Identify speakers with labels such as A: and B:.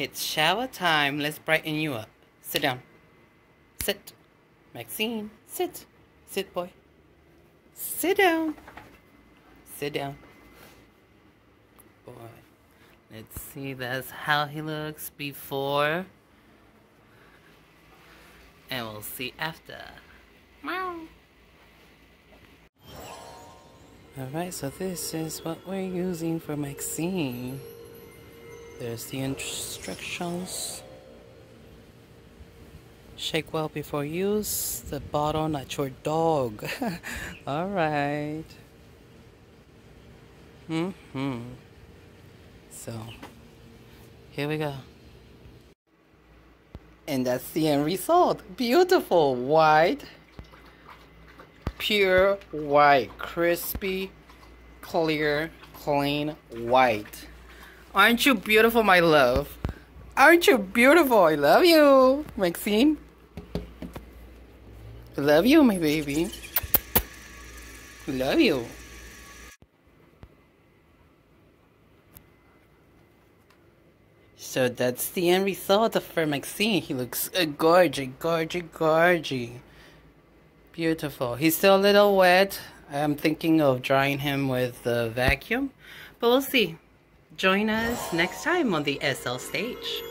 A: It's shower time. Let's brighten you up. Sit down. Sit. Maxine, sit. Sit, boy. Sit down. Sit down. Boy. Let's see, that's how he looks before. And we'll see after. Meow. Alright, so this is what we're using for Maxine. There's the instructions. Shake well before use. The bottle, not your dog. Alright. Mm-hmm. So, here we go. And that's the end result. Beautiful white. Pure white. Crispy, clear, clean white. Aren't you beautiful, my love? Aren't you beautiful? I love you, Maxine. I love you, my baby. I love you. So that's the end result of for Maxine. He looks uh, gorgy, gorgy, gorgy. Beautiful. He's still a little wet. I'm thinking of drying him with the vacuum. But we'll see. Join us next time on the SL stage.